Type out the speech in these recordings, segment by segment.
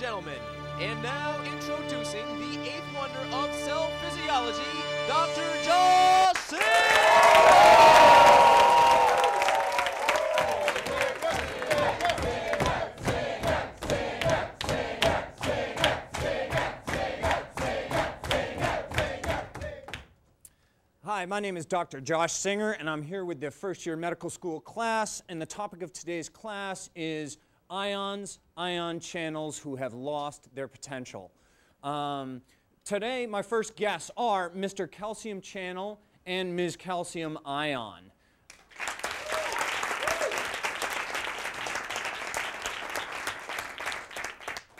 gentlemen. And now introducing the eighth wonder of cell physiology, Dr. Josh Singer! Hi, my name is Dr. Josh Singer, and I'm here with the first year medical school class. And the topic of today's class is ions, ion channels who have lost their potential. Um, today, my first guests are Mr. Calcium Channel and Ms. Calcium Ion.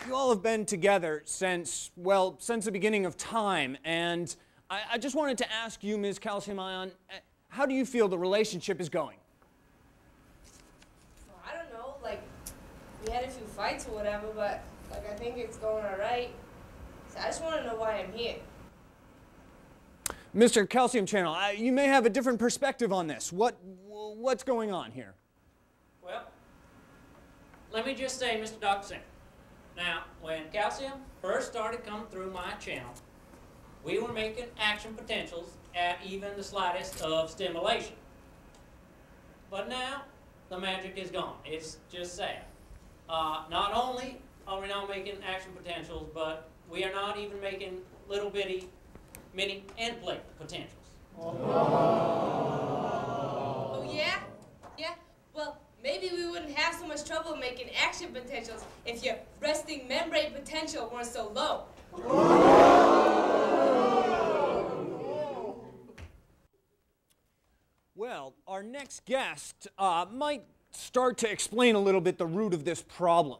You all have been together since, well, since the beginning of time, and I, I just wanted to ask you, Ms. Calcium Ion, uh, how do you feel the relationship is going? Well, I don't know, like, we had a few fights or whatever, but, like, I think it's going alright. So I just want to know why I'm here. Mr. Calcium Channel, uh, you may have a different perspective on this. What, what's going on here? Well, let me just say, Mr. Dr. Singer. Now, when calcium first started coming through my channel, we were making action potentials at even the slightest of stimulation. But now, the magic is gone. It's just sad. Uh, not only are we not making action potentials, but we are not even making little bitty mini end plate potentials. Oh, yeah? Yeah? Well, maybe we wouldn't have so much trouble making action potentials if your resting membrane potential weren't so low. Well, our next guest uh, might start to explain a little bit the root of this problem.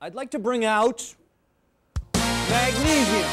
I'd like to bring out magnesium.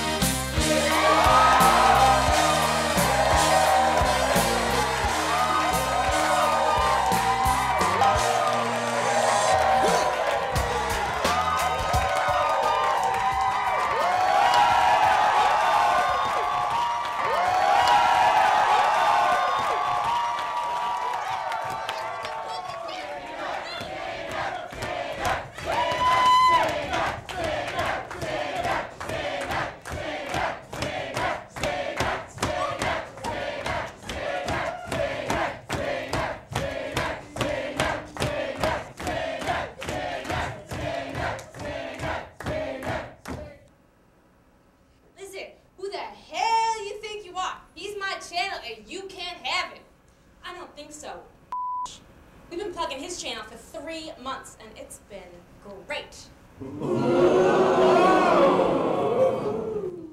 It's been great.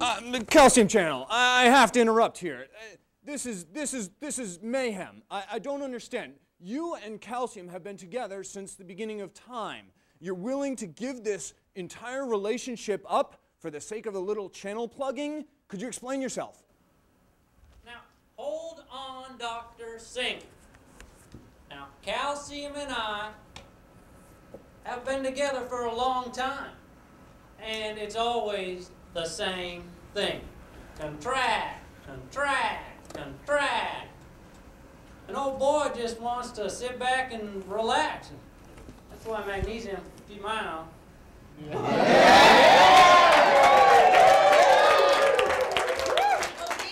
Uh, calcium channel. I I have to interrupt here. Uh, this is this is this is mayhem. I, I don't understand. You and calcium have been together since the beginning of time. You're willing to give this entire relationship up for the sake of a little channel plugging? Could you explain yourself? Now, hold on, Dr. Singer. Now, Calcium and I have been together for a long time, and it's always the same thing contract, contract, contract. An old boy just wants to sit back and relax. That's why magnesium, keep mine on. Oh,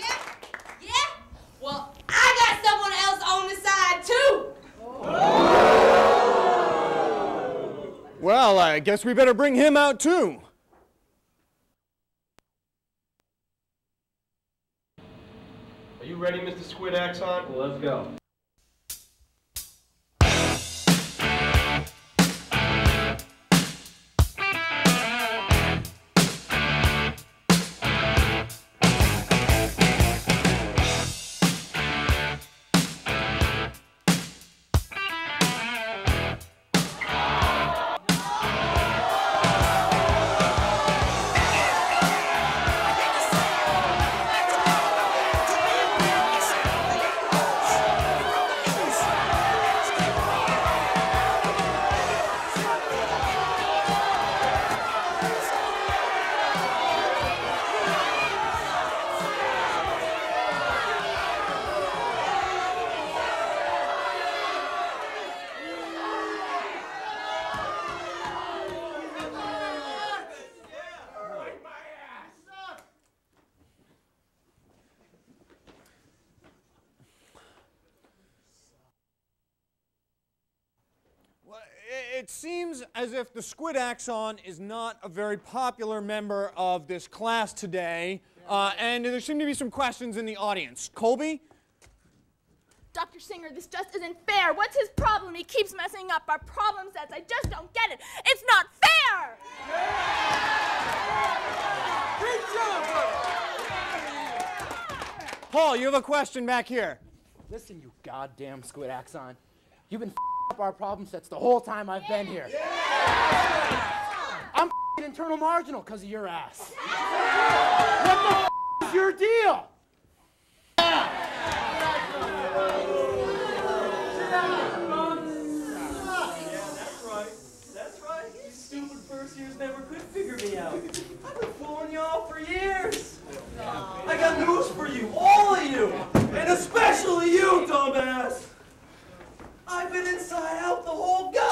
yeah? Yeah? Well, I got someone else on the side too. Well, I guess we better bring him out too. Are you ready, Mr. Squid Axon? Let's go. It seems as if the squid axon is not a very popular member of this class today, uh, and there seem to be some questions in the audience. Colby? Dr. Singer, this just isn't fair. What's his problem? He keeps messing up our problem sets. I just don't get it. It's not fair! Paul, you have a question back here. Listen, you goddamn squid axon. You've been up our problem sets the whole time I've been here. I'm internal marginal because of your ass. what the is your deal? That's right. That's right. You stupid first years never could figure me out. I've been fooling y'all for years. I got news for you, all of you, and especially you, dumbass. Inside out the whole goddamn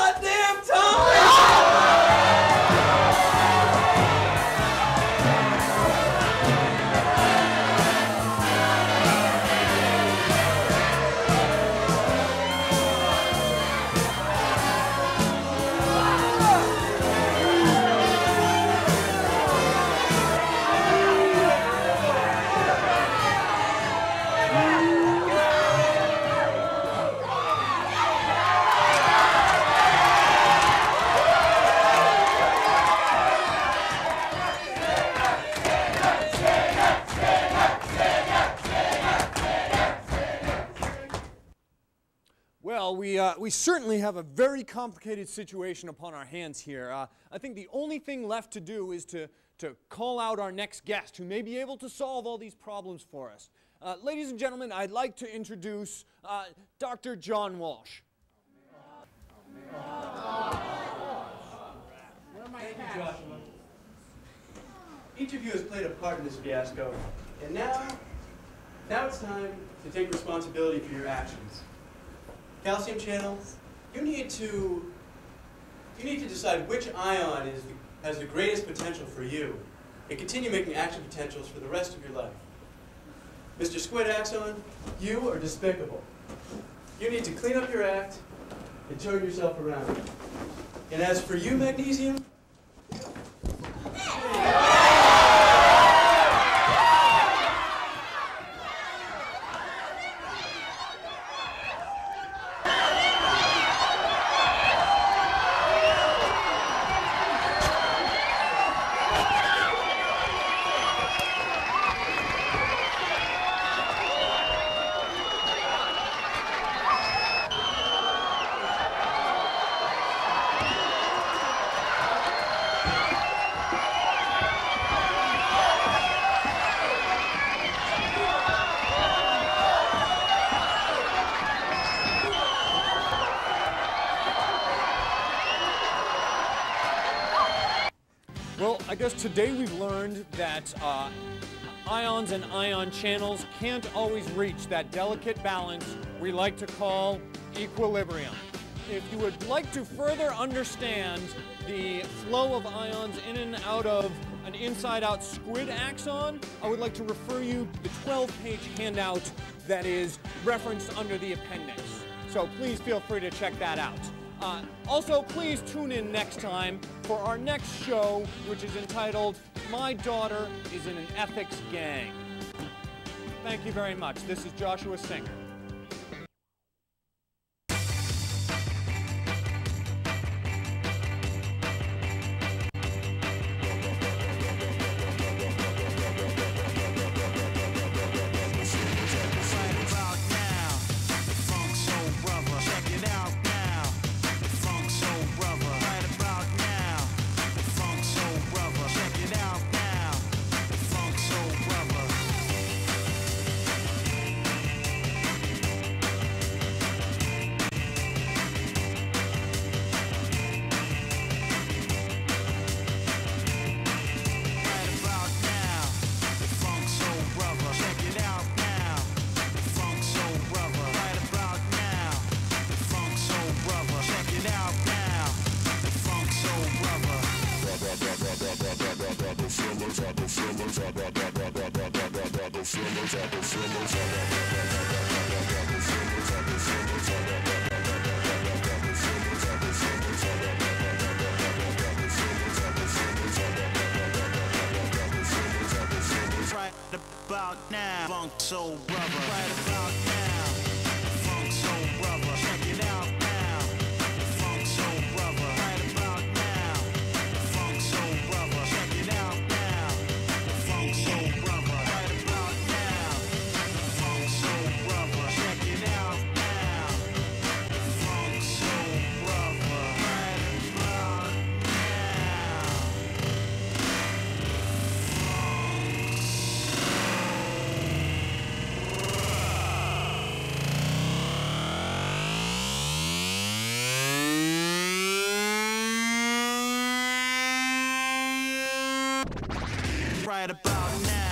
Well, we, uh, we certainly have a very complicated situation upon our hands here. Uh, I think the only thing left to do is to, to call out our next guest who may be able to solve all these problems for us. Uh, ladies and gentlemen, I'd like to introduce uh, Dr. John Walsh. Thank you, Joshua. Each of you has played a part in this fiasco, and now, now it's time to take responsibility for your actions. Calcium channel, you need to, you need to decide which ion is has the greatest potential for you, and continue making action potentials for the rest of your life. Mr. Squid Axon, you are despicable. You need to clean up your act and turn yourself around. And as for you, Magnesium, today we've learned that uh, ions and ion channels can't always reach that delicate balance we like to call equilibrium. If you would like to further understand the flow of ions in and out of an inside-out squid axon, I would like to refer you to the 12-page handout that is referenced under the appendix. So please feel free to check that out. Uh, also, please tune in next time for our next show, which is entitled My Daughter is in an Ethics Gang. Thank you very much. This is Joshua Singer. Right about now, funk soul brother. Right about now. Right about now,